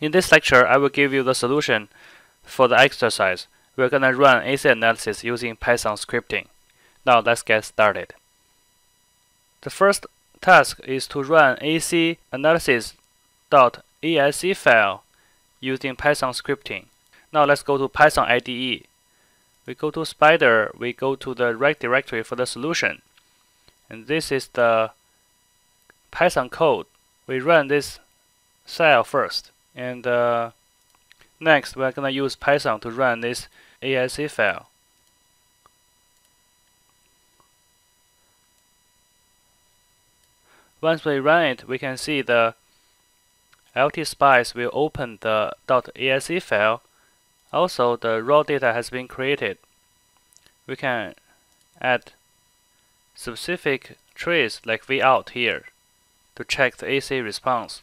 In this lecture, I will give you the solution for the exercise. We're going to run AC analysis using Python scripting. Now let's get started. The first task is to run AC analysis.asc file using Python scripting. Now let's go to Python IDE. We go to Spyder, we go to the right directory for the solution. And this is the Python code. We run this cell first. And uh, next, we're going to use Python to run this ASC file. Once we run it, we can see the LTSpice will open the .asc file. Also, the raw data has been created. We can add specific trace like vout here to check the AC response,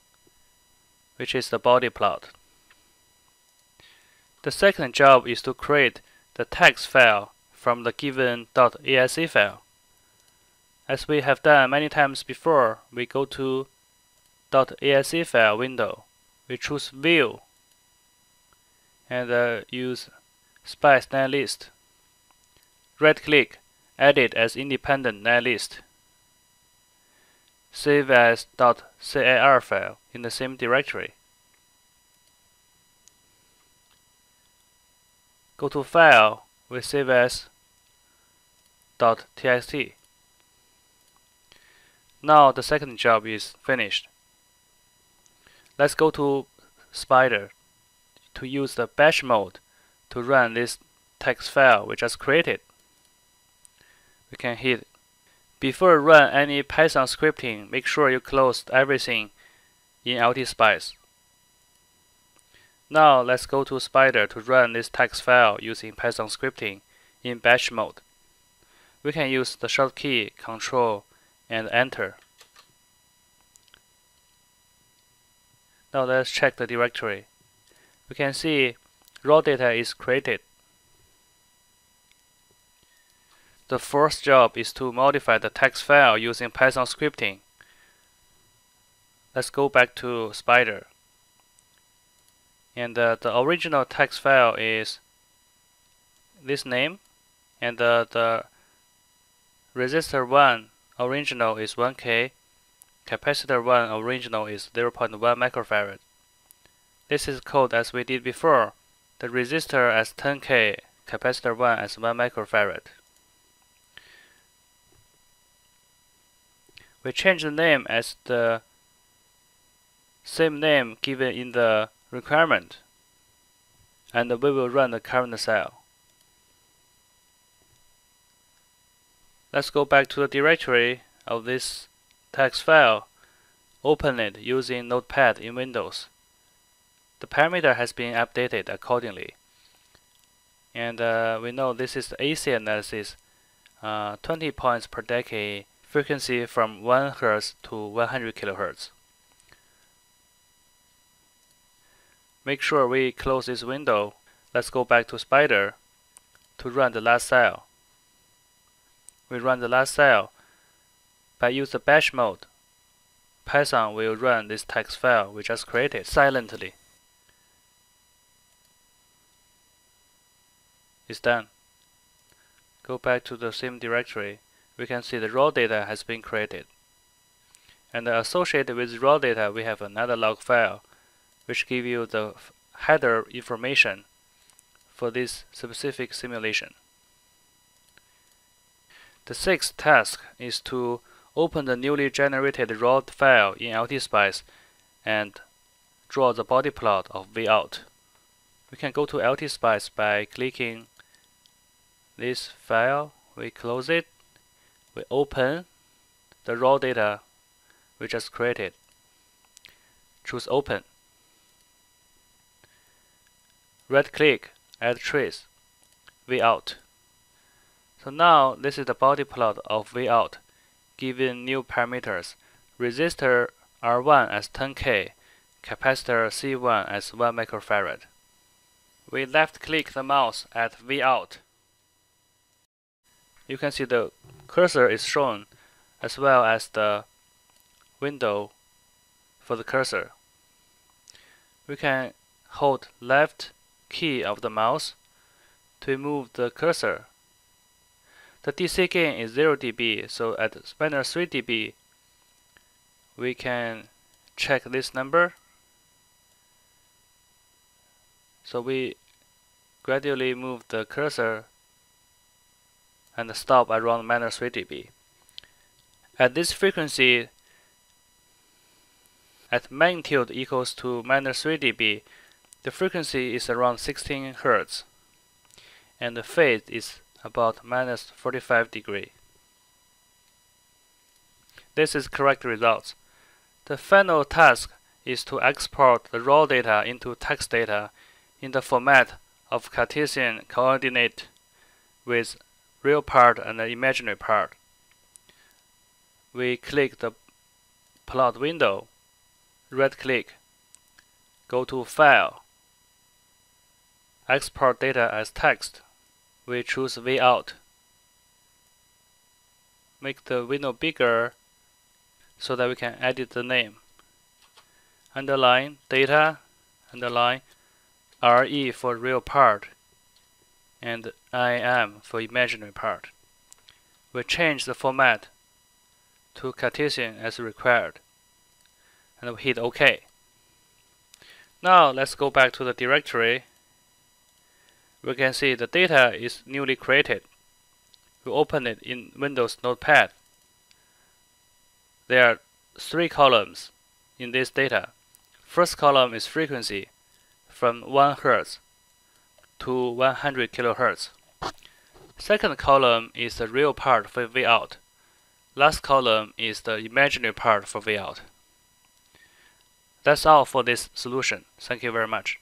which is the Bode plot. The second job is to create the text file from the given .asc file. As we have done many times before, we go to .asc file window. We choose View and uh, use Spice Netlist. Right-click, Edit as independent netlist. Save as .cir file in the same directory. Go to File, we save as .txt. Now the second job is finished. Let's go to Spyder to use the batch mode to run this text file we just created. We can hit before you run any Python scripting, make sure you close everything in LTSpice. Now let's go to Spyder to run this text file using Python scripting in batch mode. We can use the shortcut key Control and enter. Now let's check the directory. We can see raw data is created. The first job is to modify the text file using Python scripting. Let's go back to Spyder. And uh, the original text file is this name and uh, the resistor 1 original is 1K, capacitor 1 original is 0.1 microfarad. This is code as we did before, the resistor as 10K, capacitor 1 as 1 microfarad. We change the name as the same name given in the requirement and we will run the current cell. Let's go back to the directory of this text file. Open it using Notepad in Windows. The parameter has been updated accordingly. And uh, we know this is the AC analysis, uh, 20 points per decade, frequency from 1 Hz to 100 kHz. Make sure we close this window. Let's go back to Spyder to run the last cell we run the last cell. By use the batch mode, Python will run this text file we just created silently. It's done. Go back to the same directory. We can see the raw data has been created. And associated with raw data, we have another log file, which give you the header information for this specific simulation. The sixth task is to open the newly generated raw file in LTSpice and draw the Bode plot of vout. We can go to LTSpice by clicking this file, we close it, we open the raw data we just created. Choose Open. Right click, Add Trace, vout. So now this is the Bode plot of Vout given new parameters. Resistor R1 as 10K, capacitor C1 as 1 microfarad. We left click the mouse at Vout. You can see the cursor is shown as well as the window for the cursor. we can hold left key of the mouse to move the cursor. The DC gain is 0 dB, so at minus 3 dB, we can check this number. So we gradually move the cursor and stop around minus 3 dB. At this frequency, at magnitude equals to minus 3 dB, the frequency is around 16 Hz, and the phase is about minus 45 degree. This is correct results. The final task is to export the raw data into text data in the format of Cartesian coordinate with real part and the imaginary part. We click the plot window right click, go to File, Export data as text. We choose Vout. Make the window bigger so that we can edit the name. Underline data, underline RE for real part, and I am for imaginary part. We change the format to Cartesian as required and we hit OK. Now let's go back to the directory. We can see the data is newly created. We open it in Windows Notepad. There are three columns in this data. First column is frequency from 1 Hz to 100 kHz. Second column is the real part for Vout. Last column is the imaginary part for Vout. That's all for this solution. Thank you very much.